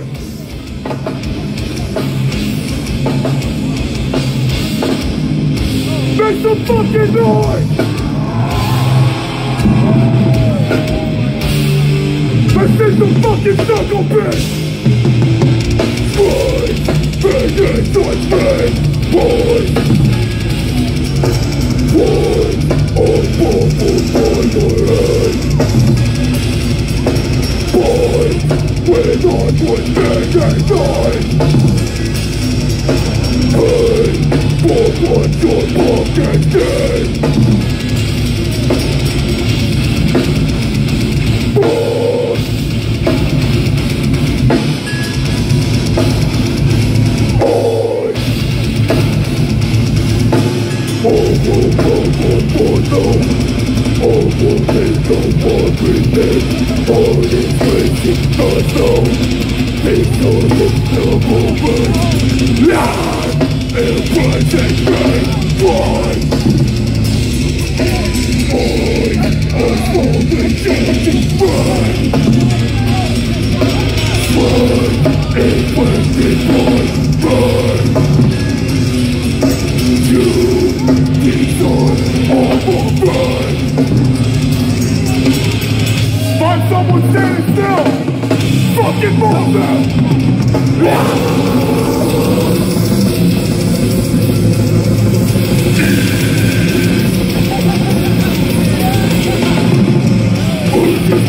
die! Make some fucking noise! This is the fucking circle! Fight! Vengeance on me! Fight! Fight! I'm awful by I was dead and died! Pain! For what your pocket did! Someone standing still! Fucking move them!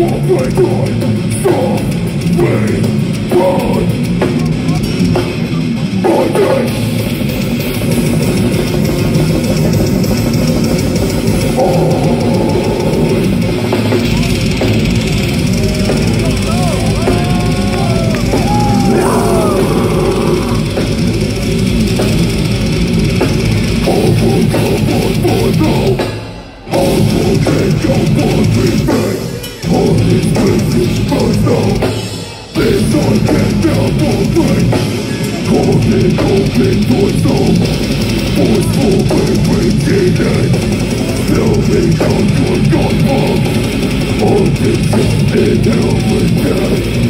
What they want, some way, one. was gone wrong. All this has been with death.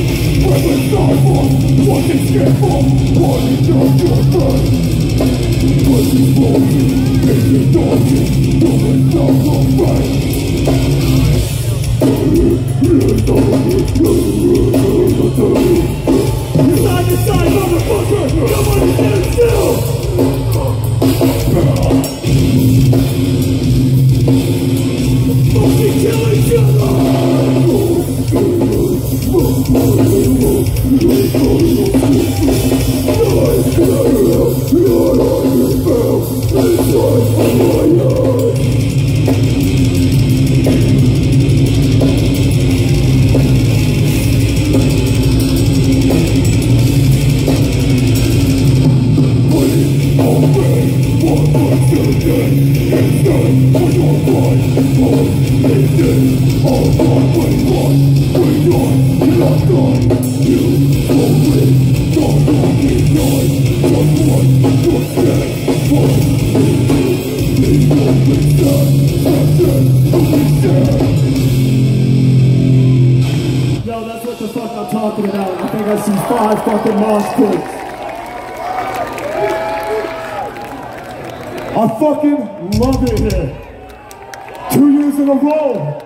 Side to side, motherfucker! Nobody stand Yo, that's what the fuck I'm talking about. I think I see five fucking mosh. I fucking love it here. Two years in a row.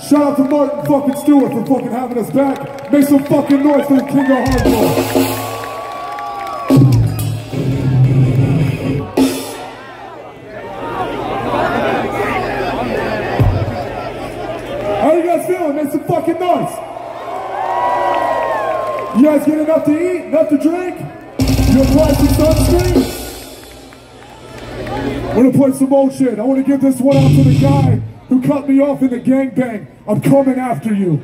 Shout out to Martin fucking Stewart for fucking having us back. Make some fucking noise for the King of Hardcore. Guys get enough to eat, enough to drink? You apply some sunscreen? I'm gonna play some old shit. I wanna give this one out to the guy who cut me off in the gangbang. I'm coming after you.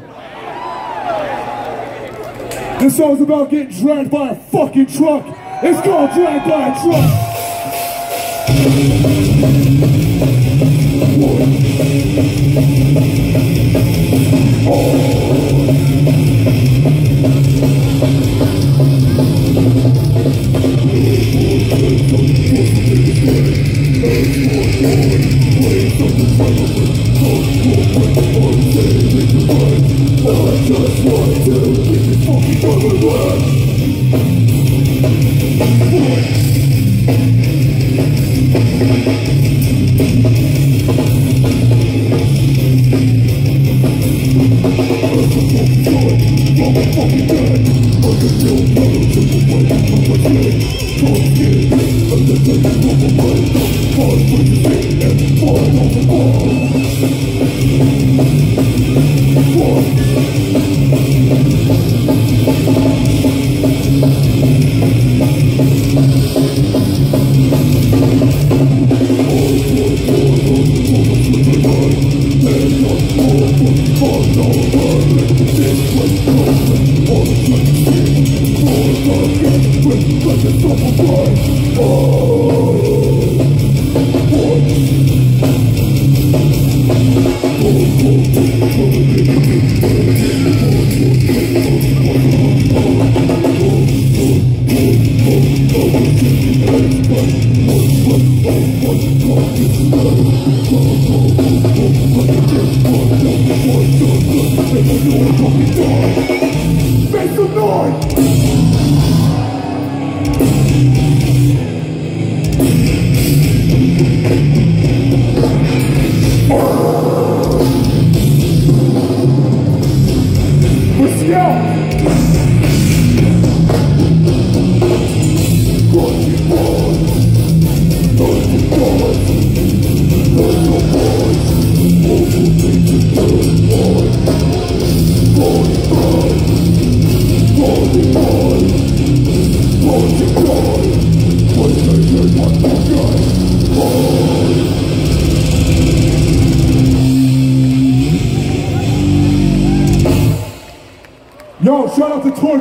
This song's about getting dragged by a fucking truck. It's called Dragged by a Truck. Make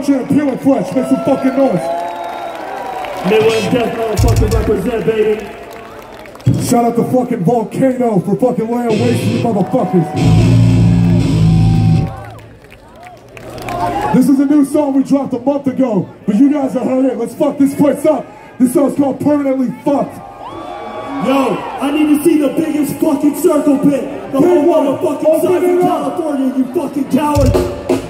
out to Torture and Pure Make some fucking noise. Midwest Death motherfucker represent, baby. Shout out to fucking Volcano for fucking laying waste to you motherfuckers. This is a new song we dropped a month ago, but you guys have heard it. Let's fuck this place up. This song's called Permanently Fucked. Yo, I need to see the biggest fucking circle pit. The whole Big one. motherfucking size of. California, you fucking coward.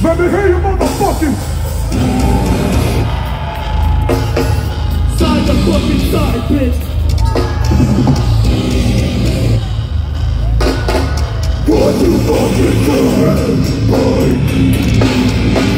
Let me hear you motherfucking Side the fucking side, bitch. What you fucking do This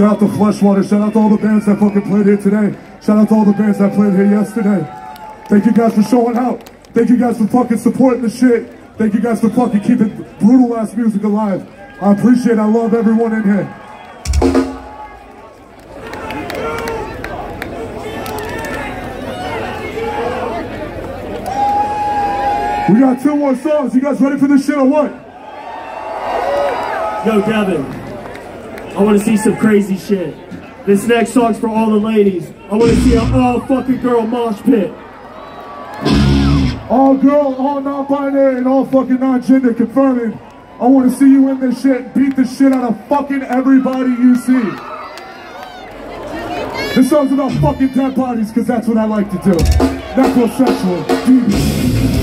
Shout out to Fleshwater. Shout out to all the bands that fucking played here today. Shout out to all the bands that played here yesterday. Thank you guys for showing out. Thank you guys for fucking supporting the shit. Thank you guys for fucking keeping brutal ass music alive. I appreciate. I love everyone in here. We got two more songs. You guys ready for this shit or what? Yo, Devin. I want to see some crazy shit. This next song's for all the ladies. I want to see an all fucking girl mosh pit. All girl, all non-binary, and all fucking non-gender confirming. I want to see you in this shit. Beat the shit out of fucking everybody you see. This song's about fucking dead bodies because that's what I like to do. Necrosexual. Deviant.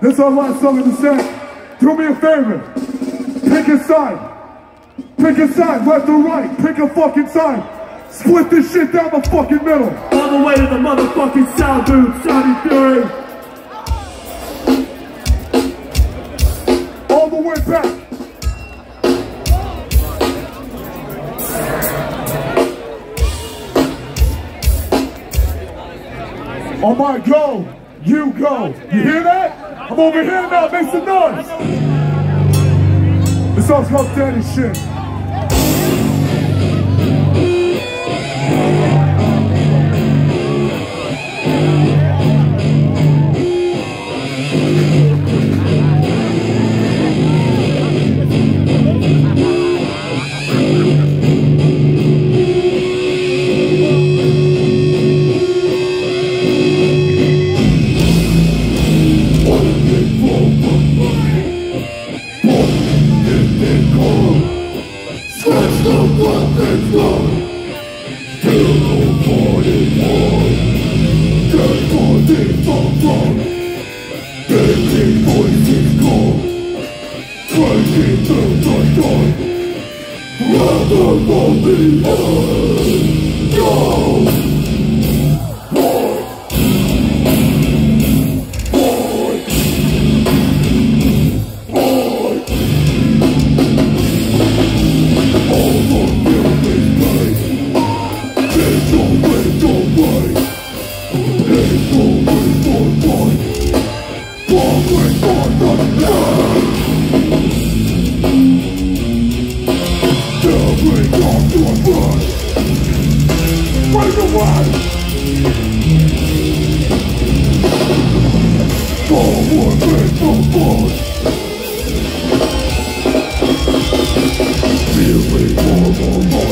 This is our last song of the set. Do me a favor. Pick a side. Pick a side, left or right. Pick a fucking side. Split this shit down the fucking middle. All the way to the motherfucking sound booth, Sound and Fury. All the way back. On my go, you go. You hear that? I'm over here now, make some noise. This song's called Daddy Shit. fighting to the dawn. Rather one. Forward, faithful force. Feel me, formal,